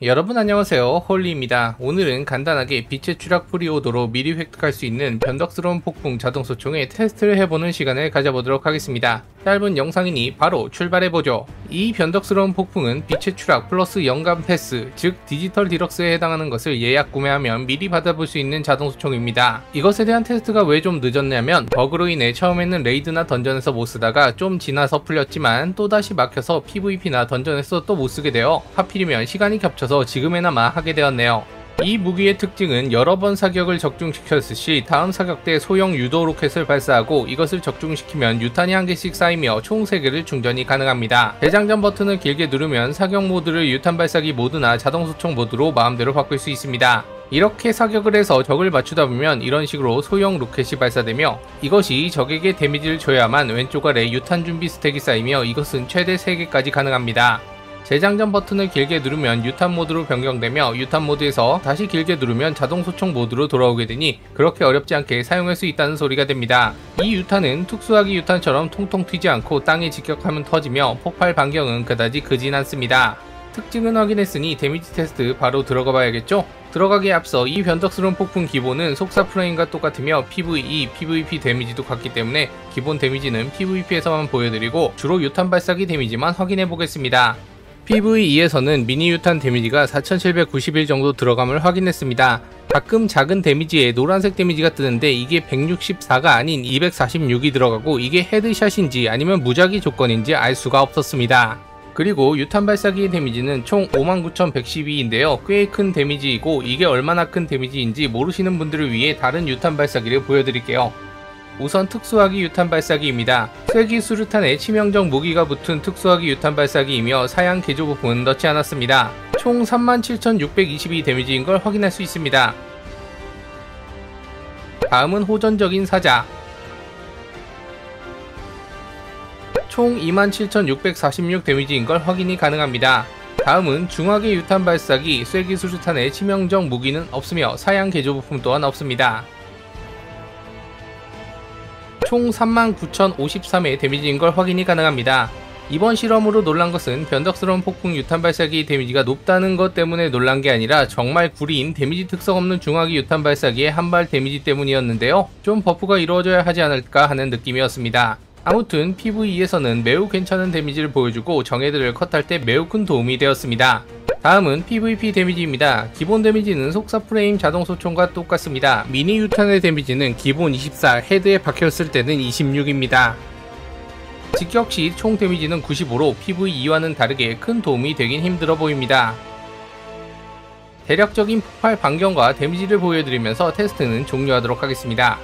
여러분 안녕하세요. 홀리입니다. 오늘은 간단하게 빛의 추락 pre-order로 미리 획득할 수 있는 변덕스러운 폭풍 자동소총의 테스트를 해보는 시간을 가져보도록 하겠습니다. 짧은 영상이니 바로 출발해보죠 이 변덕스러운 폭풍은 빛의 추락 플러스 영감 패스 즉 디지털 디럭스에 해당하는 것을 예약 구매하면 미리 받아볼 수 있는 자동 소총입니다 이것에 대한 테스트가 왜 좀 늦었냐면 버그로 인해 처음에는 레이드나 던전에서 못 쓰다가 좀 지나서 풀렸지만 또다시 막혀서 PVP나 던전에서 또 못 쓰게 되어 하필이면 시간이 겹쳐 겹쳐서 지금에나마 하게 되었네요. 이 무기의 특징은 여러 번 사격을 적중시켰을 시 다음 사격 때 소형 유도 로켓을 발사하고 이것을 적중시키면 유탄이 한 개씩 쌓이며 총 3개를 충전이 가능합니다. 재장전 버튼을 길게 누르면 사격 모드를 유탄 발사기 모드나 자동 소총 모드로 마음대로 바꿀 수 있습니다. 이렇게 사격을 해서 적을 맞추다 보면 이런 식으로 소형 로켓이 발사되며 이것이 적에게 데미지를 줘야만 왼쪽 아래 유탄 준비 stack이 쌓이며 이것은 최대 3개까지 가능합니다. 재장전 버튼을 길게 누르면 유탄 모드로 변경되며 유탄 모드에서 다시 길게 누르면 자동 소총 모드로 돌아오게 되니 그렇게 어렵지 않게 사용할 수 있다는 소리가 됩니다. 이 유탄은 특수화기 유탄처럼 통통 튀지 않고 땅에 직격하면 터지며 폭발 반경은 그다지 크진 않습니다. 특징은 확인했으니 데미지 테스트 바로 들어가 봐야겠죠? 들어가기에 앞서 이 변덕스러운 폭풍 기본은 속사 프레임과 똑같으며 PVE, PVP 데미지도 같기 때문에 기본 데미지는 PVP에서만 보여드리고 주로 유탄 발사기 데미지만 확인해 보겠습니다. PVE에서는 미니 유탄 데미지가 4791 정도 들어감을 확인했습니다. 가끔 작은 데미지에 노란색 데미지가 뜨는데 이게 164가 아닌 246이 들어가고 이게 headshot인지 아니면 무작위 조건인지 알 수가 없었습니다. 그리고 유탄 발사기의 데미지는 총 59,112인데요. 꽤 큰 데미지이고 이게 얼마나 큰 데미지인지 모르시는 분들을 위해 다른 유탄 발사기를 보여드릴게요. 우선 특수화기 유탄 발사기입니다. 쐐기 수류탄에 치명적 무기가 붙은 특수화기 유탄 발사기이며 사양 개조 부품은 넣지 않았습니다. 총 37,622 데미지인 걸 확인할 수 있습니다. 다음은 호전적인 사자 총 27,646 데미지인 걸 확인이 가능합니다. 다음은 중화기 유탄 발사기 쐐기 수류탄에 치명적 무기는 없으며 사양 개조 부품 또한 없습니다. 총 39,053의 데미지인 걸 확인이 가능합니다. 이번 실험으로 놀란 것은 변덕스러운 폭풍 유탄 발사기 데미지가 높다는 것 때문에 놀란 게 아니라 정말 구린 데미지 특성 없는 중화기 유탄 발사기의 한발 데미지 때문이었는데요. 좀 buff가 이루어져야 하지 않을까 하는 느낌이었습니다. 아무튼 PVE에서는 매우 괜찮은 데미지를 보여주고 정예들을 컷할 때 매우 큰 도움이 되었습니다. 다음은 PVP 데미지입니다. 기본 데미지는 속사 프레임 자동 소총과 똑같습니다. 미니 유탄의 데미지는 기본 24, 헤드에 박혔을 때는 26입니다. 직격 시 총 데미지는 95로 PVE와는 다르게 큰 도움이 되긴 힘들어 보입니다. 대략적인 폭발 반경과 데미지를 보여드리면서 테스트는 종료하도록 하겠습니다.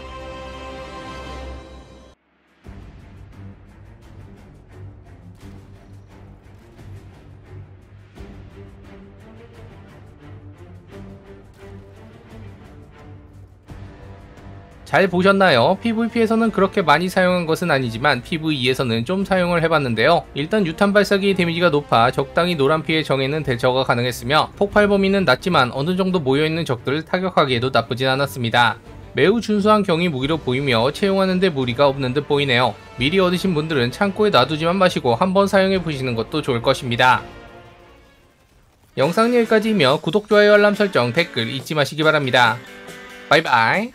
잘 보셨나요? PVP에서는 그렇게 많이 사용한 것은 아니지만 PVE에서는 좀 사용을 해봤는데요. 일단 유탄 발사기의 데미지가 높아 적당히 노란 피의 정에는 대처가 가능했으며 폭발 범위는 낮지만 어느 정도 모여있는 적들을 타격하기에도 나쁘진 않았습니다. 매우 준수한 경위 무기로 보이며 채용하는데 무리가 없는 듯 보이네요. 미리 얻으신 분들은 창고에 놔두지만 마시고 한번 사용해 보시는 것도 좋을 것입니다. 영상 여기까지이며 구독, 좋아요, 알람 설정, 댓글 잊지 마시기 바랍니다. 바이바이